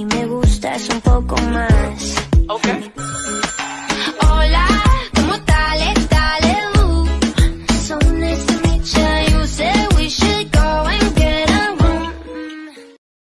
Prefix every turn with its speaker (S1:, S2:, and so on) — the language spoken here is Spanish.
S1: Y me gustas un poco más.
S2: Okay.